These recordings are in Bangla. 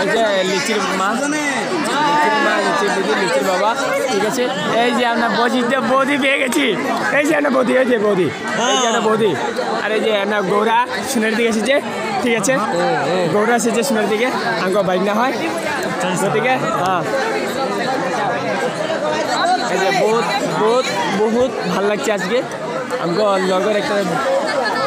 এই যে লিচির মা লিচির বাবা ঠিক আছে এই যে আমরা বৌদিতে বৌদি পেয়ে গেছি এই যে আমরা বৌদি এই যে বৌদি এই যে বৌদি আর এই যে আমরা গৌরা সোনের দিকে এসেছে ঠিক আছে গৌরা এসেছে সোনের দিকে আঙ্গ বাইক না হয় গতিকে হ্যাঁ এই যে বহুত বহুত বহুত ভালো লাগছে আজকে আমগো লগর একটা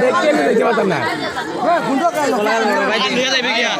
দেখ কেলে দেখিবা তাৰমানে কোনটো কাইলৈ দিয়া যাবি কিয়া